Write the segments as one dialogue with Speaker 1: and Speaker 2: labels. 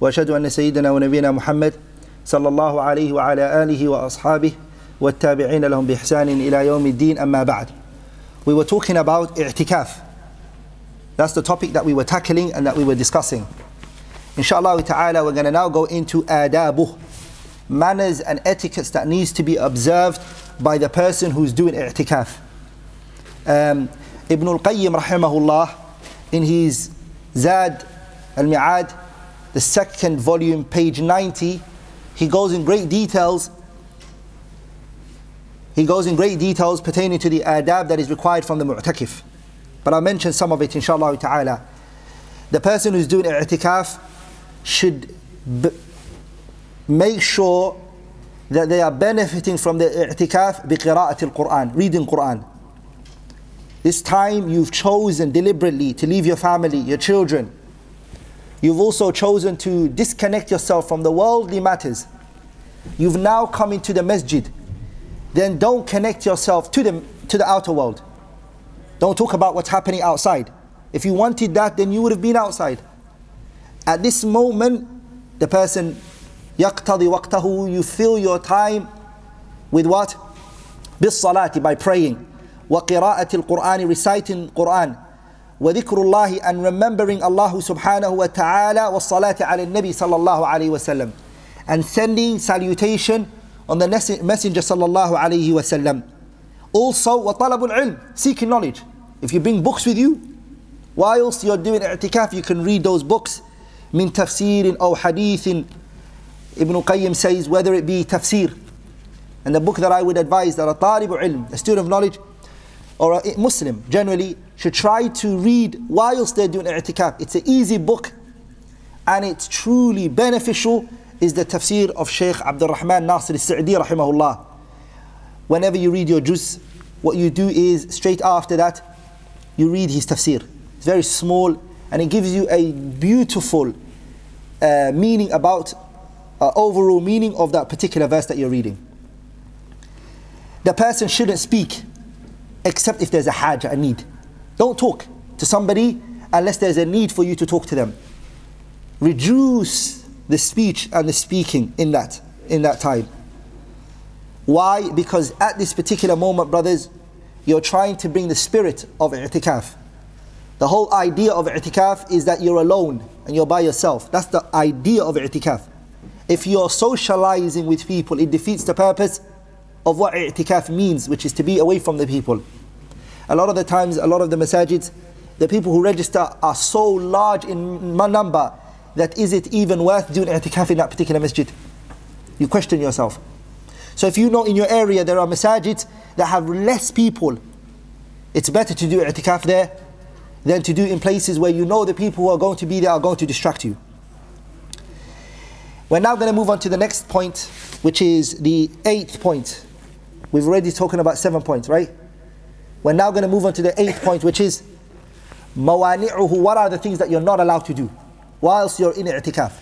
Speaker 1: وأشهد أن سيدنا ونبينا محمد صلى الله عليه وعلى آله وأصحابه والتابعين لهم بإحسان إلى يوم الدين أما بعد We were talking about i'tikaf. That's the topic that we were tackling and that we were discussing. Inshallah ta'ala, we're going to now go into adabuh, manners and etiquettes that needs to be observed by the person who's doing i'tikaf. Um, Ibn al-Qayyim rahimahullah, in his Zad al-Ma'ad, the second volume, page 90, he goes in great details he goes in great details pertaining to the adab that is required from the mu'takif. But I'll mention some of it inshallah ta'ala. The person who's doing i'tikaf should make sure that they are benefiting from the i'tikaf biqira'at al-Quran, reading Quran. This time you've chosen deliberately to leave your family, your children. You've also chosen to disconnect yourself from the worldly matters. You've now come into the masjid then don't connect yourself to the, to the outer world. Don't talk about what's happening outside. If you wanted that, then you would have been outside. At this moment, the person يقتضي وقته, you fill your time with what? بالصلاة, by praying. وقراءة القرآن, reciting Quran. وذكر الله and remembering Allah subhanahu wa ta'ala والصلاة على النبي صلى الله عليه وسلم. And sending salutation on the Messenger sallallahu alayhi wasallam. Also, وطلب العلم, seeking knowledge. If you bring books with you, whilst you're doing i'tikaf, you can read those books. من تفسير أو حديث Ibn Qayyim says whether it be tafsir and the book that I would advise that a talib ilm, a student of knowledge or a Muslim generally should try to read whilst they're doing i'tikaf. It's an easy book and it's truly beneficial is the tafsir of Shaykh Abdul Rahman Nasir al-Sa'di rahimahullah. Whenever you read your juz, what you do is straight after that, you read his tafsir. It's very small and it gives you a beautiful uh, meaning about uh, overall meaning of that particular verse that you're reading. The person shouldn't speak except if there's a haja, a need. Don't talk to somebody unless there's a need for you to talk to them. Reduce the speech and the speaking in that in that time. Why? Because at this particular moment, brothers, you're trying to bring the spirit of i'tikaf. The whole idea of i'tikaf is that you're alone and you're by yourself. That's the idea of i'tikaf. If you're socializing with people, it defeats the purpose of what i'tikaf means, which is to be away from the people. A lot of the times, a lot of the masajids, the people who register are so large in number that is it even worth doing i'tikaf in that particular masjid? You question yourself. So if you know in your area there are masajids that have less people, it's better to do i'tikaf there than to do in places where you know the people who are going to be there are going to distract you. We're now going to move on to the next point, which is the eighth point. We've already spoken about seven points, right? We're now going to move on to the eighth point, which is mawani'uhu. What are the things that you're not allowed to do? whilst you're in i'tikaf.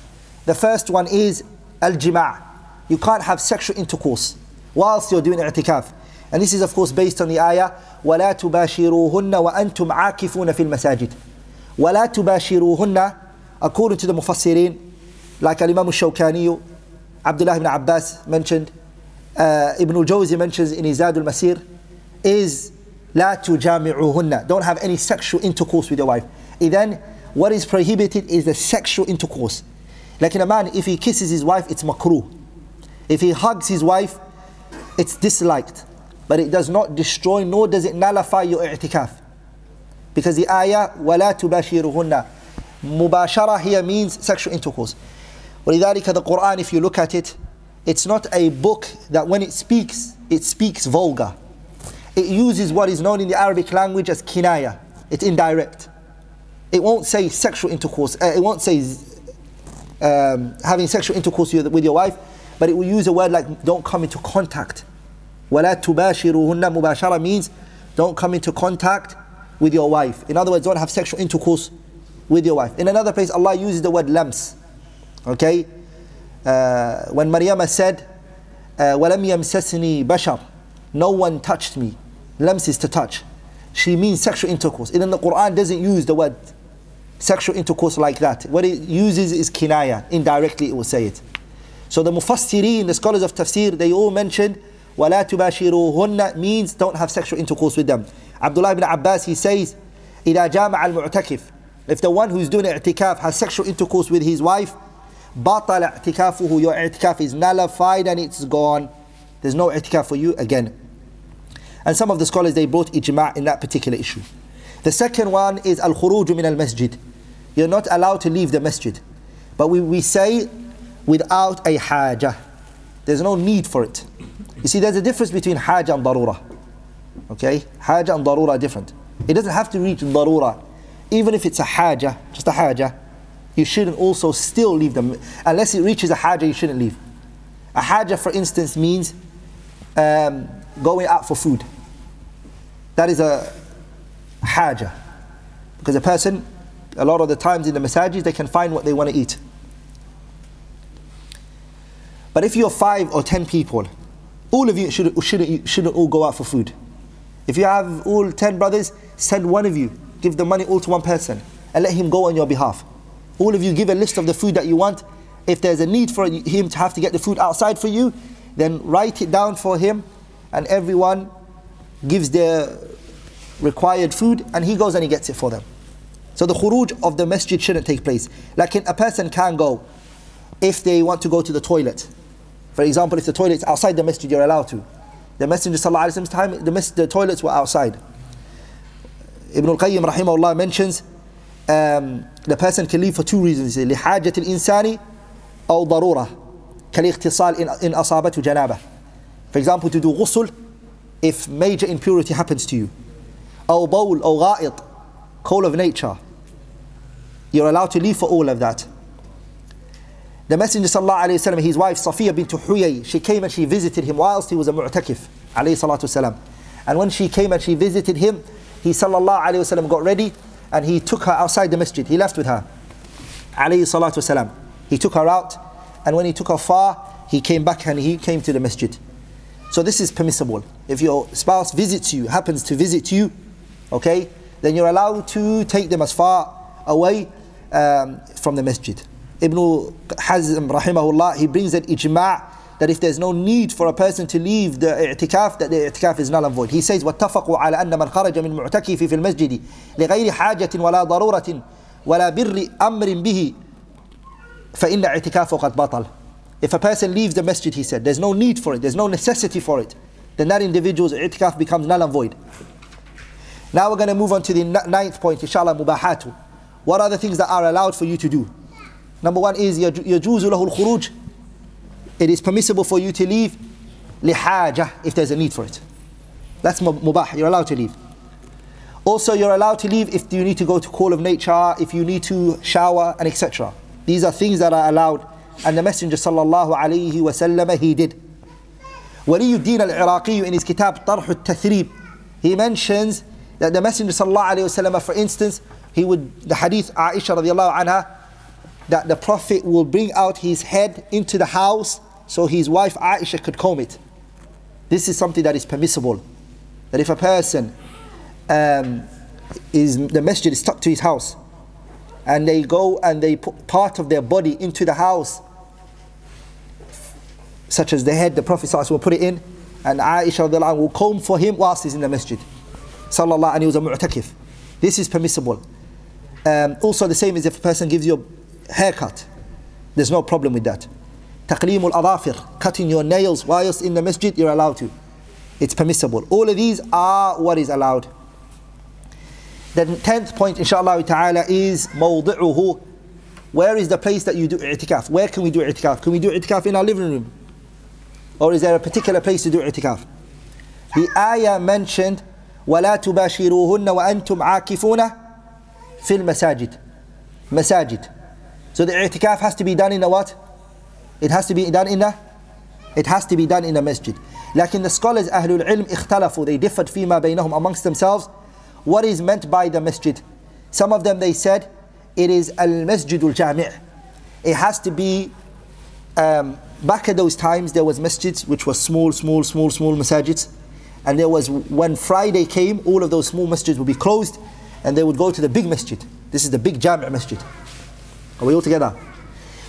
Speaker 1: The first one is al-jima' You can't have sexual intercourse whilst you're doing i'tikaf. And this is of course based on the ayah وَلَا تُبَاشِرُوهُنَّ وَأَنْتُمْ عَاكِفُونَ فِي الْمَسَاجِدِ وَلَا تُبَاشِرُوهُنَّ According to the Mufassirin, like Imam al-Shawkani, Abdullah ibn Abbas mentioned, uh, Ibn al-Jawzi mentions in Izad al-Masir, is لا تجامعوهن Don't have any sexual intercourse with your wife. Then what is prohibited is the sexual intercourse. Like in a man, if he kisses his wife, it's makruh. If he hugs his wife, it's disliked. But it does not destroy nor does it nullify your i'tikaf. Because the ayah, وَلَا تُبَاشِرُهُنَّ Mubashara here means sexual intercourse. ولذلك the Quran, if you look at it, it's not a book that when it speaks, it speaks vulgar. It uses what is known in the Arabic language as kinaya. It's indirect. It won't say sexual intercourse. Uh, it won't say um, having sexual intercourse with, with your wife, but it will use a word like don't come into contact. وَلَا تُبَاشِرُهُنَّ مُبَاشَرَة means don't come into contact with your wife. In other words, don't have sexual intercourse with your wife. In another place, Allah uses the word lams. Okay? Uh, when Maryam said, uh, وَلَمْ يَمْسَسْنِي بَشَرٌ No one touched me. Lams is to touch. She means sexual intercourse. And then the Quran doesn't use the word sexual intercourse like that. What it uses is kinaya. Indirectly it will say it. So the mufassirin, the scholars of tafsir, they all mentioned وَلَا تُبَاشِرُوهُنَّ means don't have sexual intercourse with them. Abdullah ibn Abbas, he says, إِذَا جَامَعَ الْمُعْتَكِفِ If the one who's doing i'tikaf has sexual intercourse with his wife, بَطَلَ اعتكافه Your i'tikaf is nullified and it's gone. There's no i'tikaf for you again. And some of the scholars, they brought ijma' in that particular issue. The second one is al-khuruj min al-masjid. You're not allowed to leave the masjid. But we, we say without a haja. There's no need for it. You see, there's a difference between haja and darura. Okay? Haja and darura are different. It doesn't have to reach darura. Even if it's a haja, just a haja, you shouldn't also still leave them. Unless it reaches a haja, you shouldn't leave. A haja, for instance, means um, going out for food. That is a haja. Because a person, a lot of the times in the masajid, they can find what they want to eat. But if you're five or ten people, all of you should, shouldn't, shouldn't all go out for food. If you have all ten brothers, send one of you, give the money all to one person, and let him go on your behalf. All of you give a list of the food that you want. If there's a need for him to have to get the food outside for you, then write it down for him, and everyone gives their required food, and he goes and he gets it for them. So the khuruj of the masjid shouldn't take place. Like a person can go if they want to go to the toilet. For example, if the toilet's outside the masjid, you're allowed to. The Messenger Sallallahu time, the, mes- the toilets were outside. Ibn al-Qayyim rahimahullah mentions um, the person can leave for two reasons. لحاجة الإنسان أو ضرورة كالاغتصال إن, إن أصابته جنابة. For example, to do ghusl if major impurity happens to you. أو بول أو غائط call of nature. You're allowed to leave for all of that. The Messenger sallallahu alayhi wasallam, his wife Safiya bint Huyay, she came and she visited him whilst he was a mu'takif, alayhi salatu wasalam. And when she came and she visited him, he sallallahu alayhi wasallam got ready and he took her outside the masjid. He left with her, alayhi salatu wasalam. He took her out and when he took her far, he came back and he came to the masjid. So this is permissible. If your spouse visits you, happens to visit you, okay, then you're allowed to take them as far away um, from the masjid. Ibn Hazm rahimahullah, he brings that ijma' that if there's no need for a person to leave the i'tikaf, that the i'tikaf is null and void. He says, واتفقوا على أن من خرج من معتكف في المسجد لغير حاجة ولا ضرورة ولا بر أمر به فإن اعتكافه قد بطل. if a person leaves the masjid, he said, there's no need for it, there's no necessity for it, then that individual's i'tikaf becomes null and void. Now we're going to move on to the ninth point, inshallah, mubahatu. What are the things that are allowed for you to do? Number one is yajuzu lahul khuruj. It is permissible for you to leave lihajah if there's a need for it. That's mubah, you're allowed to leave. Also, you're allowed to leave if you need to go to call of nature, if you need to shower, and etc. These are things that are allowed and the Messenger sallallahu alayhi wa sallam, he did. Waliyuddin al-Iraqi in his kitab Tarh al-Tathrib, he mentions that the Messenger sallallahu alayhi wa sallam, for instance, he would, the hadith Aisha radiallahu anha, that the Prophet will bring out his head into the house so his wife Aisha could comb it. This is something that is permissible. That if a person um, is the masjid is stuck to his house and they go and they put part of their body into the house, such as the head, the Prophet will put it in, and Aisha will comb for him whilst he's in the masjid. Sallallahu and he was a mu'takif. This is permissible. Um, also the same as if a person gives you a haircut. There's no problem with that. Taqlim al-adafir, cutting your nails whilst in the masjid, you're allowed to. It's permissible. All of these are what is allowed. The tenth point, inshallah ta'ala, is mawdi'uhu. Where is the place that you do i'tikaf? Where can we do i'tikaf? Can we do i'tikaf in our living room? Or is there a particular place to do i'tikaf? The ayah mentioned, وَلَا تُبَاشِرُوهُنَّ وَأَنْتُمْ عَاكِفُونَ فِي الْمَسَاجِدِ Masajid. So the i'tikaf has to be done in a what? It has to be done in a it has to be done in a masjid. Like in the scholars Ahlul Ilm ikhtalafu, they differed fima bainahum amongst themselves. What is meant by the masjid? Some of them they said it is al-masjidul jami' It has to be um, back at those times there was masjids which were small, small, small, small masajids. And there was when Friday came, all of those small masjids would be closed and they would go to the big masjid. This is the big jami' masjid. Are we all together?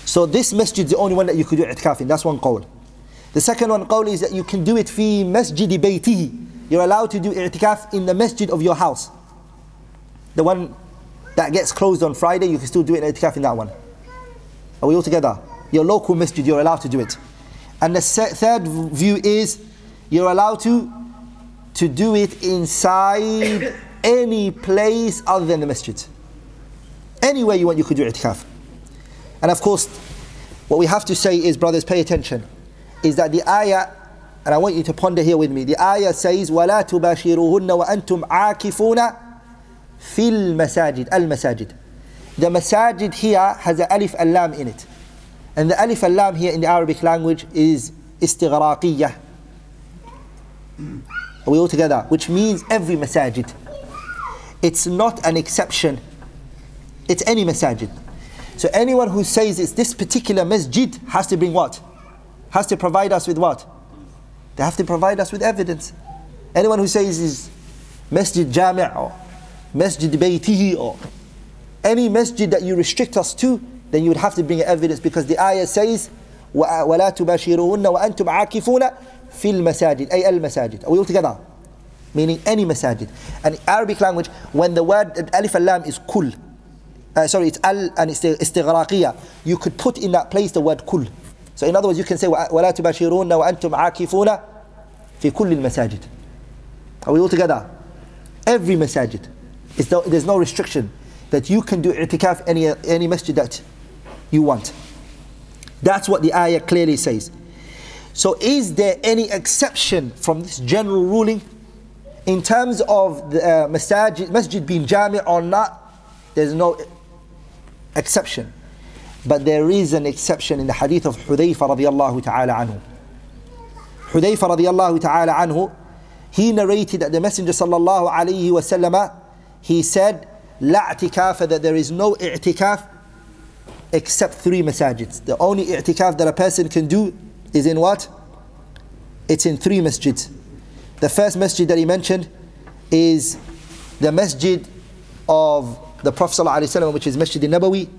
Speaker 1: So this masjid is the only one that you could do i'tikaf in. That's one qawl. The second one qawl is that you can do it fi masjid baytihi. You're allowed to do i'tikaf in the masjid of your house. The one that gets closed on Friday, you can still do it i'tikaf in that one. Are we all together? Your local masjid, you're allowed to do it. And the third view is you're allowed to to do it inside any place other than the masjid. Anywhere you want, you could do i'tikaf. And of course, what we have to say is, brothers, pay attention, is that the ayah, and I want you to ponder here with me, the ayah says, وَلَا تُبَاشِرُوهُنَّ وَأَنْتُمْ عَاكِفُونَ فِي الْمَسَاجِدِ الْمَسَاجِد The masajid here has a alif al-lam in it. And the alif al-lam here in the Arabic language is istighraqiyah. Are we all together? Which means every masajid. It's not an exception. It's any masajid. So anyone who says it's this particular masjid has to bring what? Has to provide us with what? They have to provide us with evidence. Anyone who says is masjid jami' or masjid baytihi or any masjid that you restrict us to, then you would have to bring evidence because the ayah says وَلَا تُبَاشِرُهُنَّ وَأَنْتُمْ عَاكِفُونَ فِي الْمَسَاجِدِ أي الْمَسَاجِد Are we all together? Meaning any masajid. And Arabic language, when the word alif al-lam is kul, uh, sorry, it's al and it's istighraqiyah. You could put in that place the word kul. So in other words, you can say وَلَا تُبَاشِرُونَ وَأَنْتُمْ عَاكِفُونَ فِي كُلِّ الْمَسَاجِدِ Are we all together? Every masajid. No, there's no restriction that you can do i'tikaf any, any masjid that you want. That's what the ayah clearly says. So is there any exception from this general ruling in terms of the uh, masjid, masjid being jami or not? There's no exception. But there is an exception in the hadith of Hudayfa radiallahu ta'ala anhu. Hudayfa radiallahu ta'ala anhu, he narrated that the Messenger sallallahu alayhi wa sallama, he said, La i'tikaf, that there is no i'tikaf except three masajids. The only i'tikaf that a person can do is in what? It's in three masjids. The first masjid that he mentioned is the masjid of the Prophet ﷺ, which is Masjid al-Nabawi.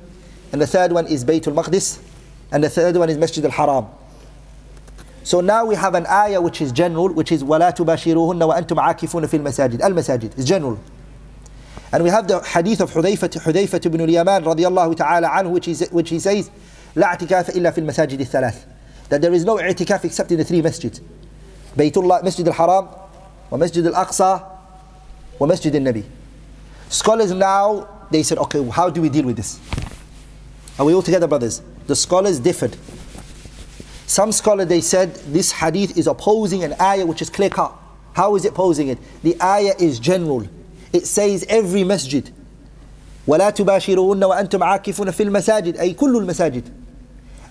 Speaker 1: and the third one is Baytul Maqdis, and the third one is Masjid al-Haram. So now we have an ayah which is general, which is وَلَا تُبَاشِرُوهُنَّ وَأَنْتُمْ عَاكِفُونَ فِي الْمَسَاجِدِ Al-Masajid is general. And we have the hadith of Hudayfa, Hudayfa ibn al-Yaman radiallahu ta'ala anhu, which, is, which he says, لا اعتكاف إلا في المساجد الثلاث. That there is no i'tikaf except in the three masjids. Baytullah, Masjid al-Haram, wa Masjid al-Aqsa, wa Masjid al-Nabi. Scholars now they said, okay, how do we deal with this? Are we all together, brothers? The scholars differed. Some scholars they said this hadith is opposing an ayah which is clear cut. How is it opposing it? The ayah is general. It says every masjid. ولا تباشرون وأنتم عاكفون في المساجد أي كل المساجد.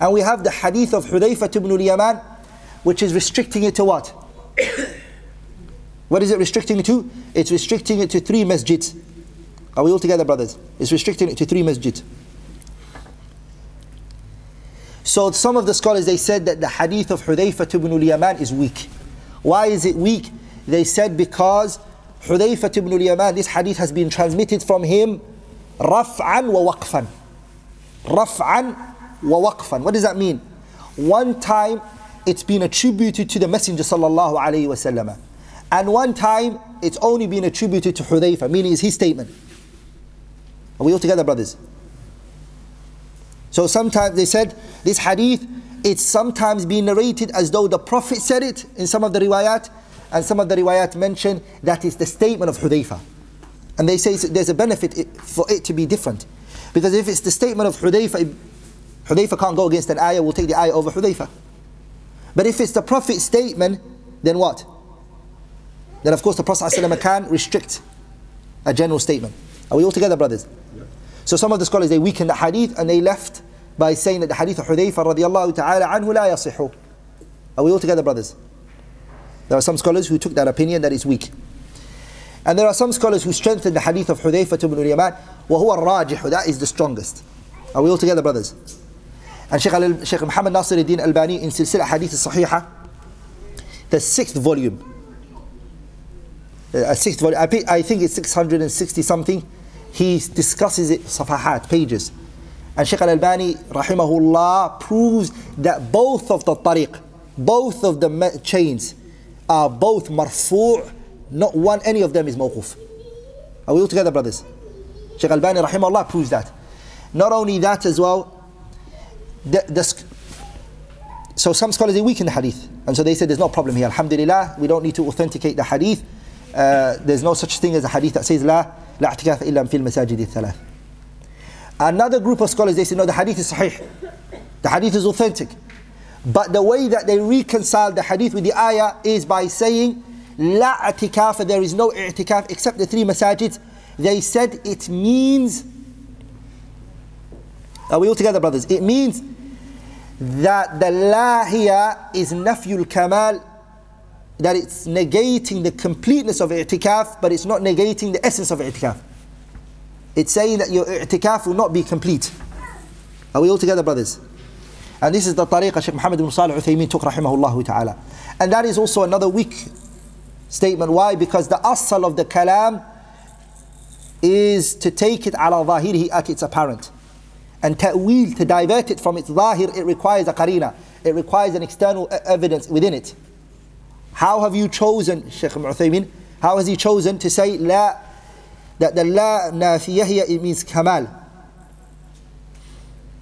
Speaker 1: And we have the hadith of Hudayfa ibn al-Yaman which is restricting it to what? what is it restricting it to? It's restricting it to three masjids. Are we all together, brothers? It's restricting it to three masjids. So some of the scholars they said that the hadith of Hudayfa ibn al-Yaman is weak. Why is it weak? They said because Hudayfa ibn al-Yaman, this hadith has been transmitted from him raf'an wa waqfan. Raf'an wa waqfan. What does that mean? One time it's been attributed to the Messenger sallallahu alayhi wasallam. And one time it's only been attributed to Hudayfa, meaning it's his statement. Are we all together, brothers? So sometimes they said this hadith, it's sometimes being narrated as though the Prophet said it in some of the riwayat, and some of the riwayat mention that is the statement of Hudayfa. And they say there's a benefit for it to be different. Because if it's the statement of Hudayfa, Hudayfa can't go against an ayah, we'll take the ayah over Hudayfa. But if it's the Prophet's statement, then what? Then of course the Prophet ﷺ can restrict a general statement. Are we all together, brothers? So some of the scholars they weakened the hadith and they left by saying that the hadith of Hudayfa radiallahu ta'ala anhu la yasihu. Are we all together, brothers? There are some scholars who took that opinion that is weak. And there are some scholars who strengthen the hadith of Hudayfa ibn al-Yaman, وهو الراجح, that is the strongest. Are we all together, brothers? And Sheikh, Al- Sheikh Muhammad Nasir al-Din Albani in Silsila Hadith al-Sahiha, the sixth volume, uh, a sixth volume, I, thi- I think it's 660 something, he discusses it, safahat, pages. And Sheikh Al-Albani, rahimahullah, proves that both of the tariq, both of the chains, are both marfu' not one, any of them is mawquf. Are we all together, brothers? Sheikh Al-Albani, rahimahullah, proves that. Not only that as well, the, the, so some scholars they weaken the hadith, and so they said there's no problem here. Alhamdulillah, we don't need to authenticate the hadith. Uh, there's no such thing as a hadith that says la la i'tikaf illa fil masajid thalath. Another group of scholars they say no, the hadith is sahih. The hadith is authentic. But the way that they reconcile the hadith with the ayah is by saying la i'tikaf, there is no i'tikaf except the three masajid. They said it means are we all together, brothers? It means that the la here is nafyul kamal, that it's negating the completeness of i'tikaf, but it's not negating the essence of i'tikaf. It's saying that your i'tikaf will not be complete. Are we all together, brothers? And this is the tariqah Shaykh Muhammad ibn Salih Uthaymeen took rahimahullah ta'ala. And that is also another weak statement. Why? Because the asal of the kalam is to take it ala zahirihi at its apparent. And ta'wil, to divert it from its zahir, it requires a qarina. It requires an external evidence within it. How have you chosen, Shaykh Mu'thaymin, how has he chosen to say la, the la nafiyah here, it means kamal.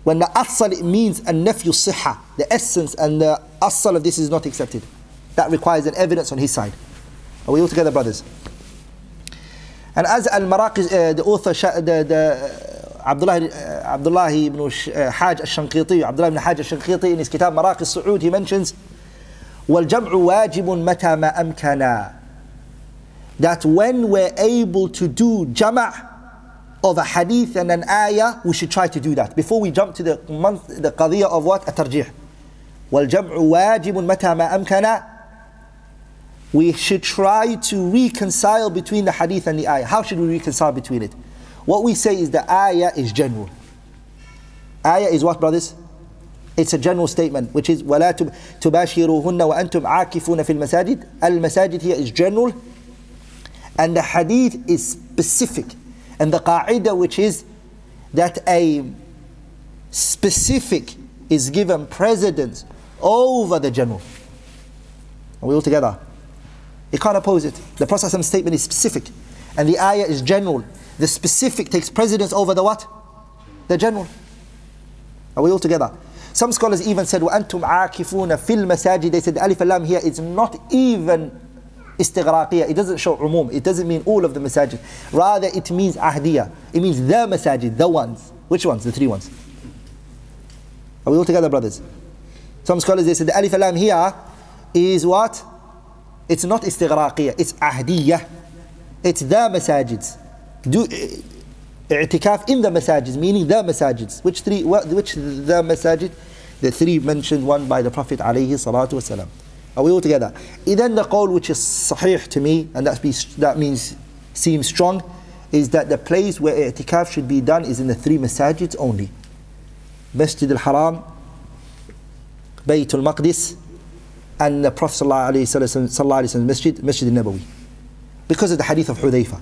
Speaker 1: When the asal, it means an nafyu siha, the essence and the asal of this is not accepted. That requires an evidence on his side. Are we all together, brothers? And as Al-Maraqis, uh, the author, the, the uh, Abdullah, uh, Abdullah ibn Sh- uh, Hajj al-Shanqiti, Abdullah ibn Hajj al-Shanqiti in his kitab Maraqis Su'ud, he mentions, وَالْجَمْعُ وَاجِبٌ مَتَى مَا أَمْكَنَا That when we're able to do jama' of a hadith and an ayah, we should try to do that. Before we jump to the month, the qadiyah of what? A-tarjih. وَالْجَمْعُ وَاجِبٌ مَتَى مَا أَمْكَنَا we should try to reconcile between the hadith and the ayah. How should we reconcile between it? What we say is the ayah is general. Ayah is what, brothers? It's a general statement, which is وَلَا تُبَاشِرُوهُنَّ وَأَنْتُمْ عَاكِفُونَ فِي الْمَسَاجِدِ Al-masajid here is general, and the hadith is specific. And the qa'idah, which is that a specific is given precedence over the general. Are we all together? You can't oppose it. The Prophet's statement is specific, and the ayah is general. The specific takes precedence over the what? The general. Are we all together? Some scholars even said, وَأَنْتُمْ عَاكِفُونَ فِي الْمَسَاجِدِ They said the alif lam here is not even istighraqiyah. It doesn't show umum. It doesn't mean all of the masajid. Rather, it means ahdiyah. It means the masajid, the ones. Which ones? The three ones. Are we all together, brothers? Some scholars, they said the alif lam here is what? It's not istighraqiyah, it's ahdiyah. It's the masajids. Do eh, i'tikaf in the masajids, meaning the masajids. Which three, which the masajid? The three mentioned, one by the Prophet alayhi salatu wasalam. Are we all together? Then the qawl which is sahih to me, and that, that means seems strong, is that the place where i'tikaf should be done is in the three masajids only. Masjid al-Haram, Baytul Maqdis, and the Prophet ﷺ masjid, Masjid al-Nabawi. Because of the hadith of Hudayfa.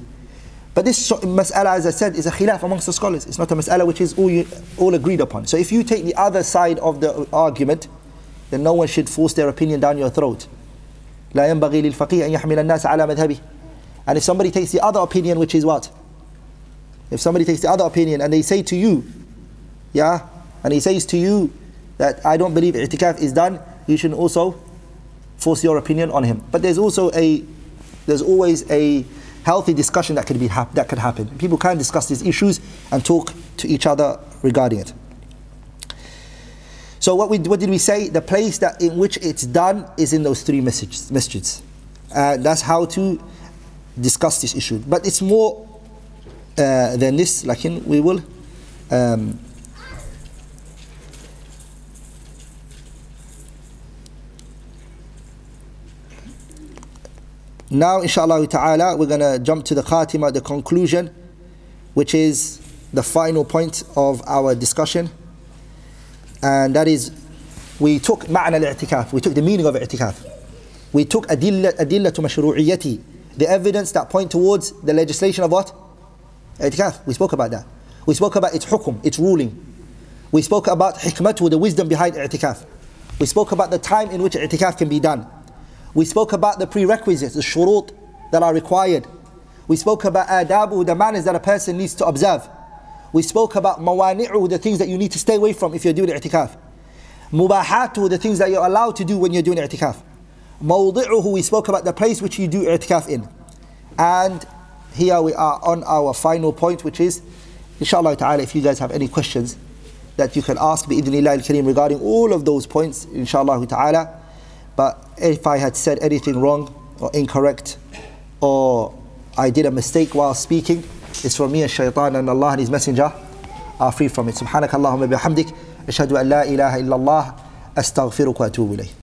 Speaker 1: But this mas'ala, as I said, is a khilaf amongst the scholars. It's not a mas'ala which is all, you, all agreed upon. So if you take the other side of the argument, then no one should force their opinion down your throat. لا ينبغي للفقيه أن يحمل الناس على مذهبه. And if somebody takes the other opinion, which is what? If somebody takes the other opinion and they say to you, yeah, and he says to you that I don't believe i'tikaf is done, you should also force your opinion on him. But there's also a, there's always a healthy discussion that could be hap- that could happen. People can discuss these issues and talk to each other regarding it. So what, we, what did we say? The place that in which it's done is in those three messages, masjids. Uh, that's how to discuss this issue. But it's more uh, than this, like in, we will. Um, Now, inshallah ta'ala, we're going to jump to the khatima, the conclusion, which is the final point of our discussion. And that is, we took ma'na al-i'tikaf, we took the meaning of i'tikaf. We took adilla to mashru'iyyati, the evidence that point towards the legislation of what? I'tikaf. We spoke about that. We spoke about its hukum, its ruling. We spoke about hikmatu, the wisdom behind i'tikaf. We spoke about the time in which i'tikaf can be done. We spoke about the prerequisites, the shurut that are required. We spoke about adabu, the manners that a person needs to observe. We spoke about mawani'u, the things that you need to stay away from if you're doing i'tikaf. Mubahatu, the things that you're allowed to do when you're doing i'tikaf. Mawdi'uhu, we spoke about the place which you do i'tikaf in. And here we are on our final point, which is, inshallah ta'ala, if you guys have any questions that you can ask bi'idhnillah al-kareem regarding all of those points, inshallah ta'ala. But if I had said anything wrong or incorrect, or I did a mistake while speaking, is for me and shaitan and Allah and His Messenger are free from it. Subhanakallahumma bihamdik. Ashhadu an la ilaha illallah. Astaghfiruka wa atubu.